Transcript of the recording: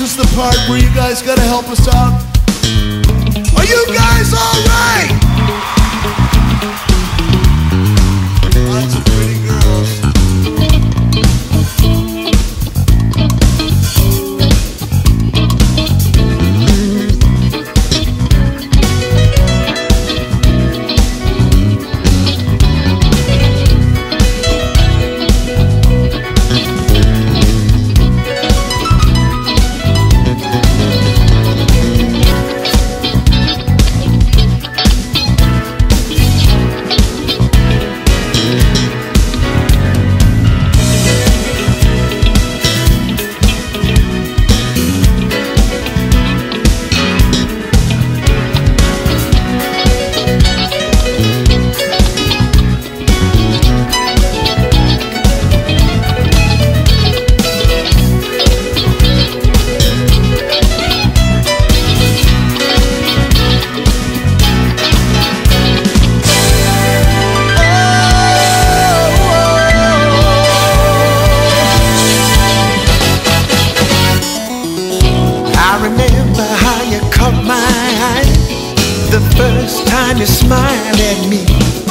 is the part where you guys gotta help us out. Are you guys alright? I remember how you caught my eye the first time you smiled at me.